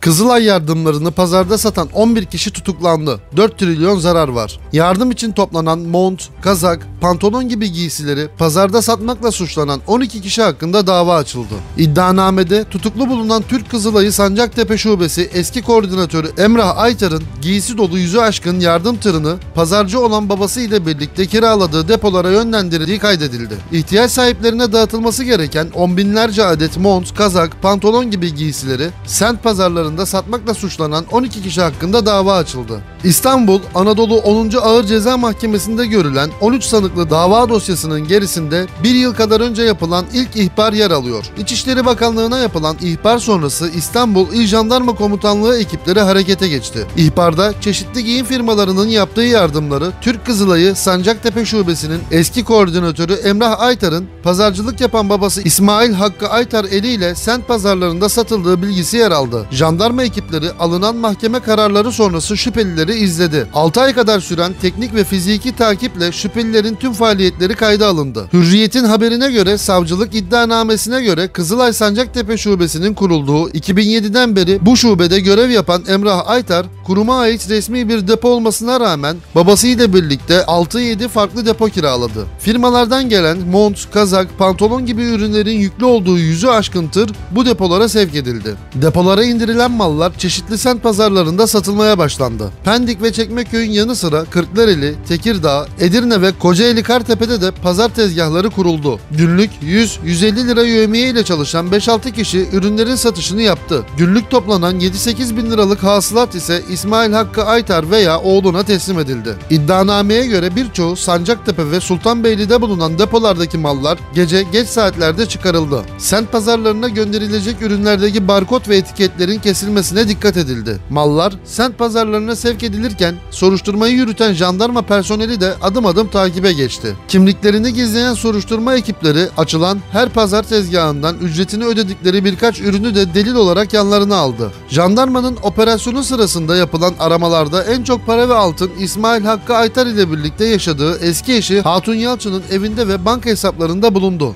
Kızılay yardımlarını pazarda satan 11 kişi tutuklandı. 4 trilyon zarar var. Yardım için toplanan mont, kazak, pantolon gibi giysileri pazarda satmakla suçlanan 12 kişi hakkında dava açıldı. İddianamede tutuklu bulunan Türk Kızılay'ı Sancaktepe Şubesi eski koordinatörü Emrah Aytar'ın giysi dolu yüzü aşkın yardım tırını pazarcı olan babası ile birlikte kiraladığı depolara yönlendirildiği kaydedildi. İhtiyaç sahiplerine dağıtılması gereken on binlerce adet mont, kazak, pantolon gibi giysileri sent pazarlarında satmakla suçlanan 12 kişi hakkında dava açıldı. İstanbul Anadolu 10. Ağır Ceza Mahkemesi'nde görülen 13 sanıklı dava dosyasının gerisinde bir yıl kadar önce yapılan ilk ihbar yer alıyor. İçişleri Bakanlığı'na yapılan ihbar sonrası İstanbul İl Jandarma Komutanlığı ekipleri harekete geçti. İhbarda çeşitli giyim firmalarının yaptığı yardımları Türk Kızılay'ı Sancaktepe Şubesi'nin eski koordinatörü Emrah Aytar'ın pazarcılık yapan babası İsmail Hakkı Aytar eliyle sent pazarlarında satıldığı bilgisi yer aldı. Jandarma ekipleri alınan mahkeme kararları sonrası şüphelileri izledi. 6 ay kadar süren teknik ve fiziki takiple şüphelilerin tüm faaliyetleri kayda alındı. Hürriyet'in haberine göre savcılık iddianamesine göre Kızılay Sancaktepe Şubesi'nin kurulduğu 2007'den beri bu şubede görev yapan Emrah Aytar, kuruma ait resmi bir depo olmasına rağmen babasıyla birlikte 6-7 farklı depo kiraladı. Firmalardan gelen mont, kazak, pantolon gibi ürünlerin yüklü olduğu yüzü aşkın tır bu depolara sevk edildi. Depolara indirilen mallar çeşitli sent pazarlarında satılmaya başlandı. Pendik ve Çekmeköy'ün yanı sıra Kırklareli, Tekirdağ, Edirne ve Kocaeli Kartepe'de de pazar tezgahları kuruldu. Günlük 100-150 lira yövmiye ile çalışan 5-6 kişi ürünlerin satışını yaptı. Günlük toplanan 7-8 bin liralık hasılat ise İsmail Hakkı Aytar veya oğluna teslim edildi. İddianameye göre birçoğu Sancaktepe ve Sultanbeyli'de bulunan depolardaki mallar gece geç saatlerde çıkarıldı. Sent pazarlarına gönderilecek ürünlerdeki barkod ve etiketlerin kesilmesine dikkat edildi. Mallar sent pazarlarına sevk edilirken soruşturmayı yürüten jandarma personeli de adım adım takibe geçti. Kimliklerini gizleyen soruşturma ekipleri açılan her pazar tezgahından ücretini ödedikleri birkaç ürünü de delil olarak yanlarına aldı. Jandarmanın operasyonu sırasında yapılan aramalarda en çok para ve altın İsmail Hakkı Aytar ile birlikte yaşadığı eski eşi Hatun Yalçın'ın evinde ve banka hesaplarında bulundu.